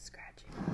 scratching.